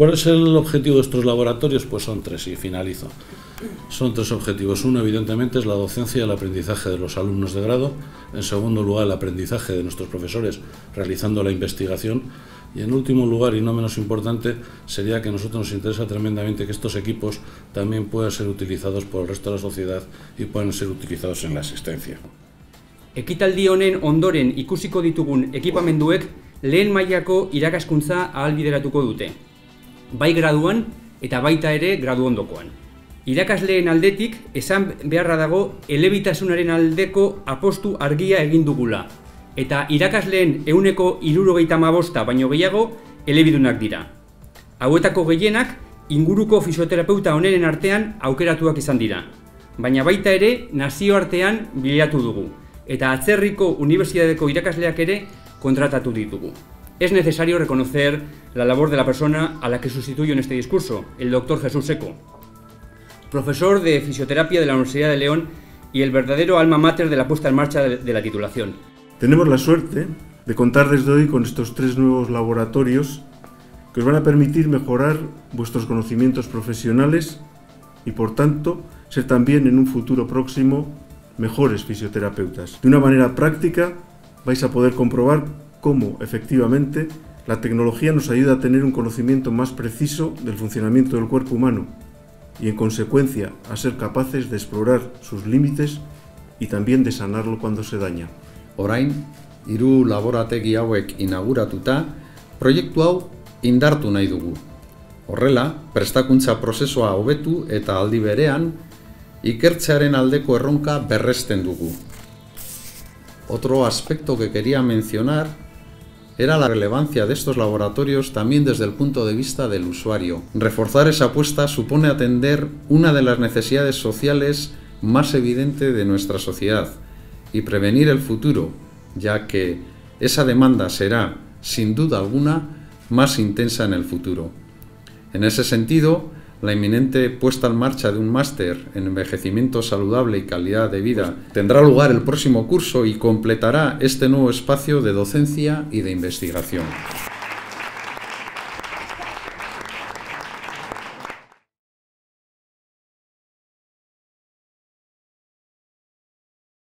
¿Cuál es el objetivo de estos laboratorios? Pues son tres y finalizo. Son tres objetivos. Uno, evidentemente, es la docencia y el aprendizaje de los alumnos de grado. En segundo lugar, el aprendizaje de nuestros profesores realizando la investigación. Y en último lugar, y no menos importante, sería que a nosotros nos interesa tremendamente que estos equipos también puedan ser utilizados por el resto de la sociedad y puedan ser utilizados en la asistencia. Ekitaldi honen ondoren ikusiko ditugun ekipamenduek lehen mailako irakaskuntza ahalbideratuko dute. Bai graduan eta baita ere gradu ondokoan. Irakasleen aldetik esan beharra dago elebitasunaren aldeko apostu argia egin dugula. Eta irakasleen euneko irurogeita mabosta baino gehiago elebidunak dira. Hauetako gehienak inguruko fisioterapeuta onenen artean aukeratuak izan dira. Baina baita ere nazioartean bilatu dugu. Eta atzerriko unibertsitateko irakasleak ere kontratatu ditugu. Es necesario reconocer la labor de la persona a la que sustituyo en este discurso, el doctor Jesús Seco, profesor de fisioterapia de la Universidad de León y el verdadero alma mater de la puesta en marcha de la titulación. Tenemos la suerte de contar desde hoy con estos tres nuevos laboratorios que os van a permitir mejorar vuestros conocimientos profesionales y por tanto ser también en un futuro próximo mejores fisioterapeutas. De una manera práctica vais a poder comprobar cómo efectivamente la tecnología nos ayuda a tener un conocimiento más preciso del funcionamiento del cuerpo humano y en consecuencia a ser capaces de explorar sus límites y también de sanarlo cuando se daña. Orain, hiru laborategi hauek inauguratuta, proiektu hau indartu nahi dugu. Horrela, prestakuntza prozesua hobetu eta aldi berean, ikertzearen aldeko erronka berresten dugu. Otro aspecto que quería mencionar era la relevancia de estos laboratorios también desde el punto de vista del usuario. Reforzar esa apuesta supone atender una de las necesidades sociales más evidente de nuestra sociedad y prevenir el futuro, ya que esa demanda será, sin duda alguna, más intensa en el futuro. En ese sentido, la inminente puesta en marcha de un máster en envejecimiento saludable y calidad de vida tendrá lugar el próximo curso y completará este nuevo espacio de docencia y de investigación.